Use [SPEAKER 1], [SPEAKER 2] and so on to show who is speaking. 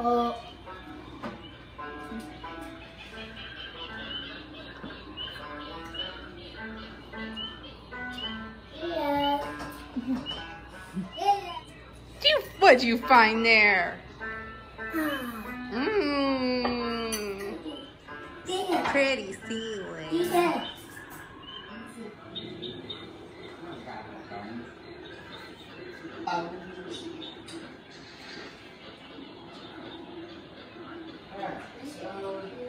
[SPEAKER 1] Yeah. yeah.
[SPEAKER 2] You, what'd you find there? Mmm. Pretty ceiling. Um. Amen.